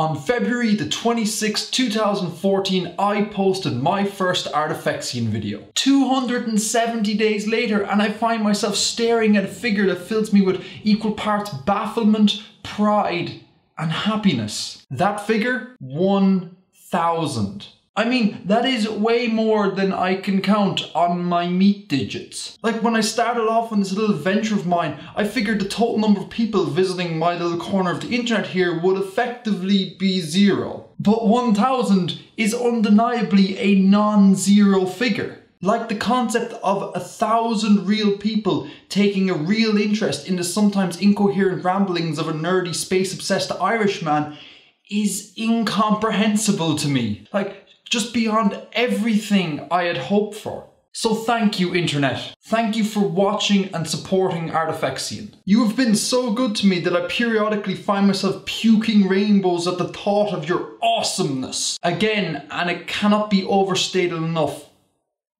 On February the 26th, 2014, I posted my first Artifexian video. 270 days later, and I find myself staring at a figure that fills me with equal parts bafflement, pride, and happiness. That figure? 1,000. I mean, that is way more than I can count on my meat digits. Like when I started off on this little venture of mine, I figured the total number of people visiting my little corner of the internet here would effectively be zero. But 1000 is undeniably a non-zero figure. Like the concept of a thousand real people taking a real interest in the sometimes incoherent ramblings of a nerdy space obsessed Irishman is incomprehensible to me. Like, just beyond everything I had hoped for. So thank you, Internet. Thank you for watching and supporting Artifexian. You have been so good to me that I periodically find myself puking rainbows at the thought of your awesomeness. Again, and it cannot be overstated enough.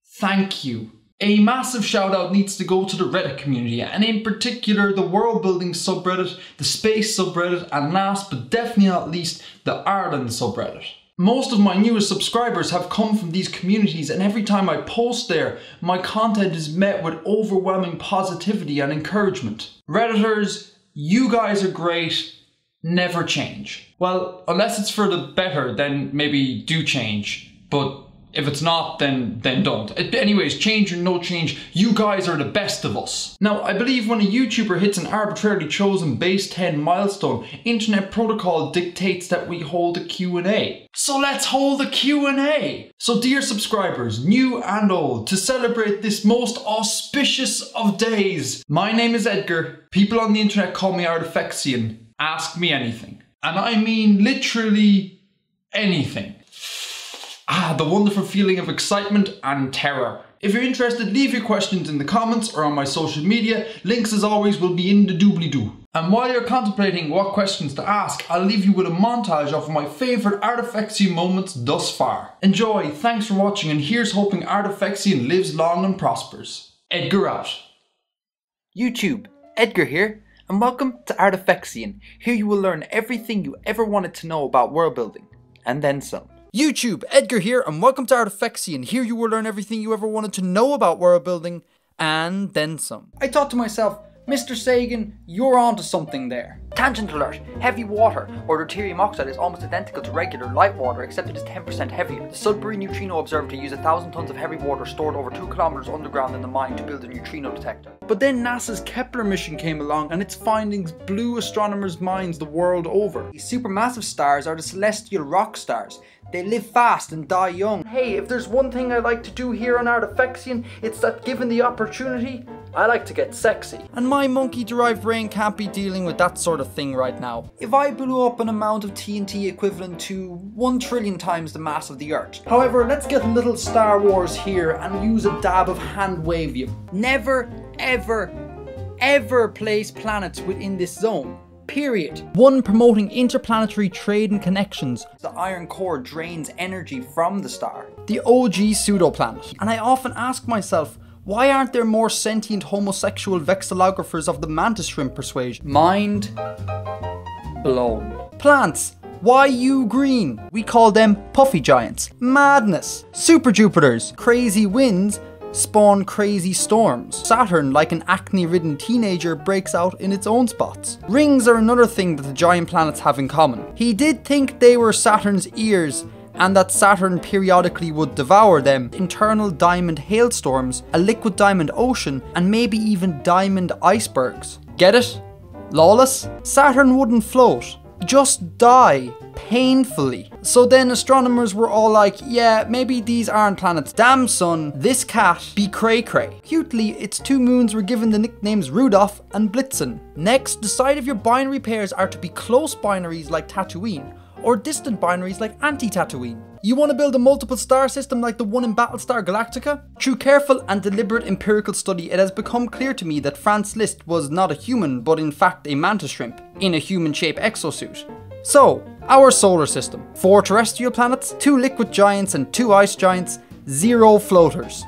Thank you. A massive shout out needs to go to the Reddit community, and in particular the world building subreddit, the space subreddit, and last but definitely not least, the Ireland subreddit. Most of my newest subscribers have come from these communities and every time I post there, my content is met with overwhelming positivity and encouragement. Redditors, you guys are great, never change. Well, unless it's for the better, then maybe do change, but if it's not, then then don't. Anyways, change or no change, you guys are the best of us. Now, I believe when a YouTuber hits an arbitrarily chosen base 10 milestone, Internet Protocol dictates that we hold a Q&A. So let's hold a Q&A! So dear subscribers, new and old, to celebrate this most auspicious of days, my name is Edgar. People on the internet call me Artifexian. Ask me anything. And I mean literally anything. Ah, the wonderful feeling of excitement and terror. If you're interested, leave your questions in the comments or on my social media. Links as always will be in the doobly-doo. And while you're contemplating what questions to ask, I'll leave you with a montage of my favourite Artifexian moments thus far. Enjoy, thanks for watching, and here's hoping Artifexian lives long and prospers. Edgar out. YouTube, Edgar here, and welcome to Artifexian. Here you will learn everything you ever wanted to know about world building, and then some. YouTube, Edgar here, and welcome to Artifexian. Here you will learn everything you ever wanted to know about world building, and then some. I thought to myself, Mr. Sagan, you're onto something there. Tangent alert! Heavy water, or deuterium oxide, is almost identical to regular light water, except it is 10% heavier. The Sudbury Neutrino Observatory used a thousand tons of heavy water stored over 2 kilometers underground in the mine to build a neutrino detector. But then NASA's Kepler mission came along, and its findings blew astronomers' minds the world over. These supermassive stars are the celestial rock stars. They live fast and die young. Hey, if there's one thing I like to do here on Artifexian, it's that given the opportunity, I like to get sexy. And my monkey-derived brain can't be dealing with that sort of thing right now. If I blew up an amount of TNT equivalent to 1 trillion times the mass of the Earth. However, let's get a little Star Wars here and use a dab of hand wavium. Never, ever, ever place planets within this zone period. One promoting interplanetary trade and connections. The iron core drains energy from the star. The OG pseudoplanet. And I often ask myself, why aren't there more sentient homosexual vexillographers of the mantis shrimp persuasion? Mind blown. Plants. Why you green? We call them puffy giants. Madness. Super Jupiters. Crazy winds spawn crazy storms. Saturn, like an acne-ridden teenager, breaks out in its own spots. Rings are another thing that the giant planets have in common. He did think they were Saturn's ears, and that Saturn periodically would devour them, internal diamond hailstorms, a liquid diamond ocean, and maybe even diamond icebergs. Get it? Lawless? Saturn wouldn't float, just die painfully. So then astronomers were all like, yeah, maybe these aren't planets. Damn son, this cat be cray cray. Cutely, its two moons were given the nicknames Rudolph and Blitzen. Next, decide if your binary pairs are to be close binaries like Tatooine, or distant binaries like anti-Tatooine. You want to build a multiple star system like the one in Battlestar Galactica? Through careful and deliberate empirical study, it has become clear to me that Franz Liszt was not a human, but in fact a mantis shrimp, in a human-shaped exosuit. So, our solar system. Four terrestrial planets, two liquid giants and two ice giants, zero floaters.